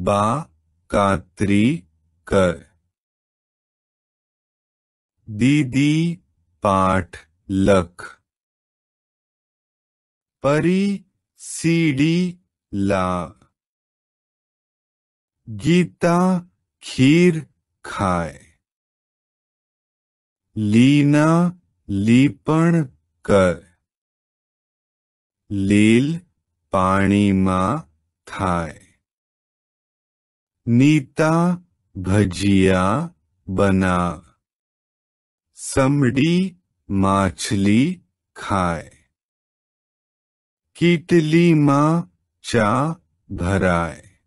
बा कात्री कर दीदी पाठ लख परी सीडी ला गीता खीर खाए लीना લીપણ કર લીલ પાણીમાં થાય नीता भजिया बना। समड़ी माछली खाए। कीटली मा चा भराए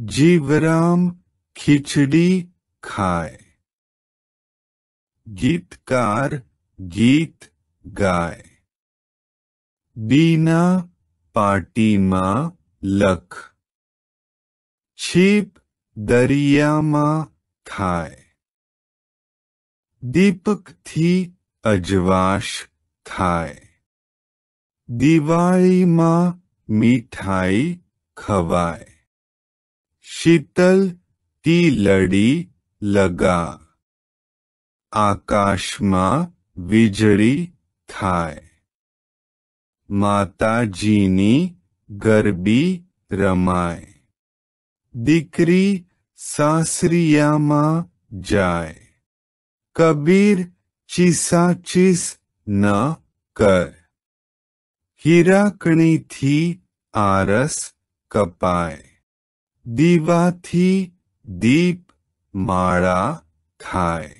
जीवराम खिचड़ी खाए। गीतकार गीत गाय बीना पार्टी मा लख। છીપ દરિયામાં થાય દીપકથી અજવાશ થાય દિવાળીમાં મીઠાઈ ખવાય શીતલ તી લડી લગા આકાશમાં વીજળી થાય માતાજીની ગરબી રમાય दिकरी सासरियामा जाए। कबीर चीसा चीस न कर। हिराकणी थी आरस कपाए। दीवा थी दीप माड़ा खाए।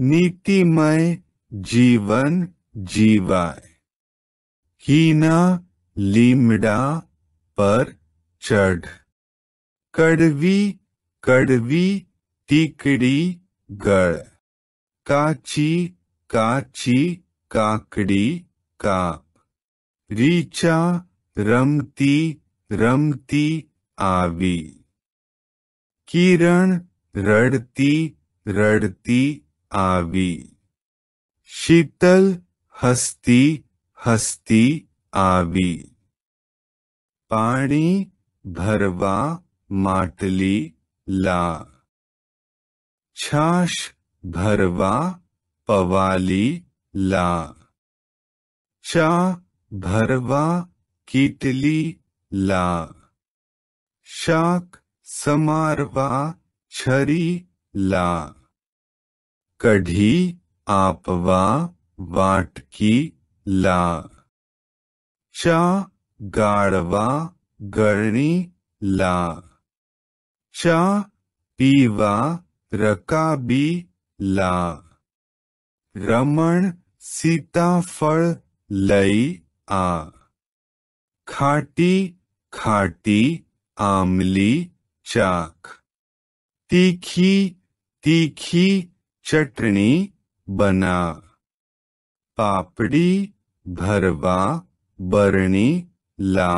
नीतिमय जीवन जीवाय हीना लीमड़ा पर चढ़। कड़वी कड़वी टीकड़ी गड़। काची काची, काकड़ी, काप। रीचा, रमती रमती, आवी। किरण, रड़ती रड़ती, आवी। शीतल, हस्ती हस्ती, आवी। पाणी, भरवा माटली, ला। छाश, भरवा, पवाली, ला। चा, भरवा, कीटली, ला। शाक, समारवा, छरी, ला। कढ़ी, आपवा, वाटकी, ला। चा गाड़वा गरणी, ला। चा पीवा रकाबी ला रमण सीताफळ लई आ खाटी खाटी आमली चाक तीखी तीखी चटनी बना पापड़ी भरवा बरणी ला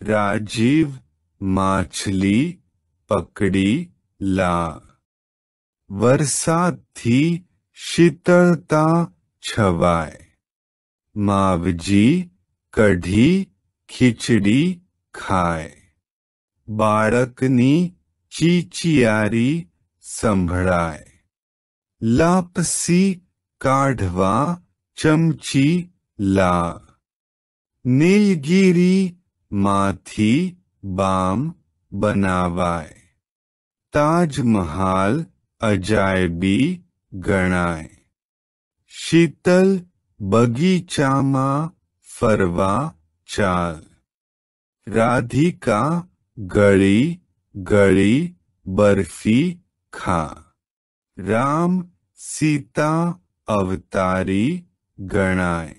राजीव माछली पकड़ी ला। वरसाद थी शीतलता छवाय मावजी कढ़ी, खिचड़ी खाय बाळकनी चीचियारी संभळाय लापसी काढ़वा चमची ला। नीलगिरी माथी बनावाय ताजमहल अजायबी गणाय शीतल बगीचा मा फरवा चाल। राधिका गड़ी गड़ी बर्फ़ी खा। राम सीता अवतारी गणाय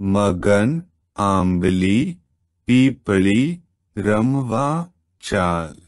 मगन आंबली पीपली રમવા ચાલ